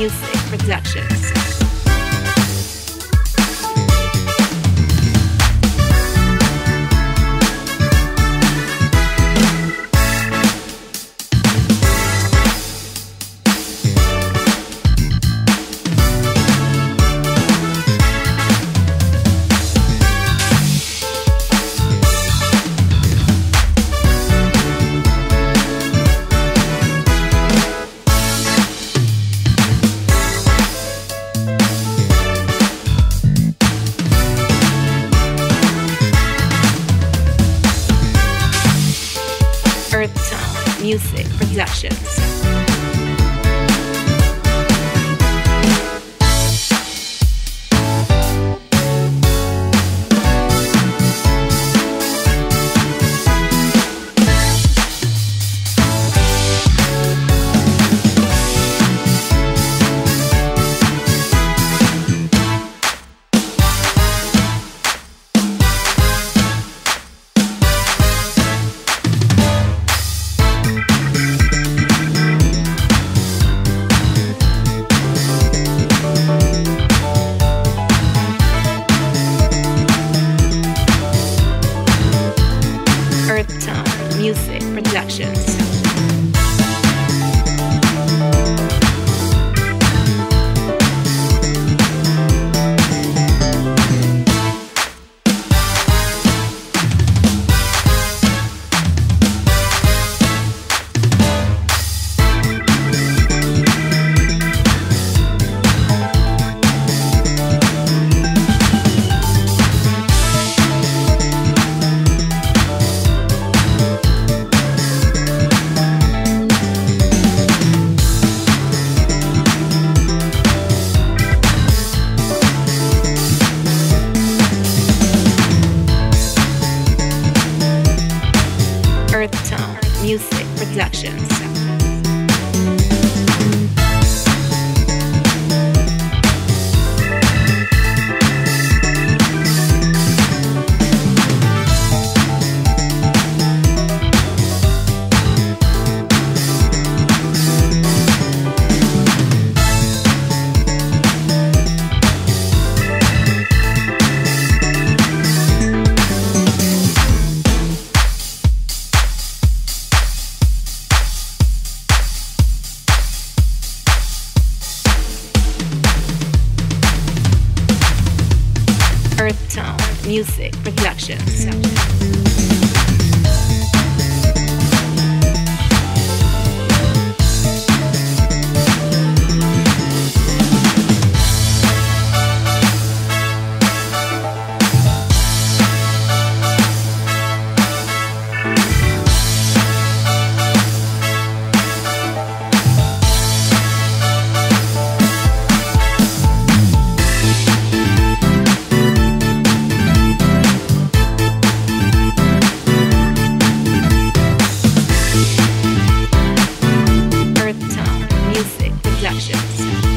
Music Productions. Music Productions. Productions. Productions. Music Productions. Productions.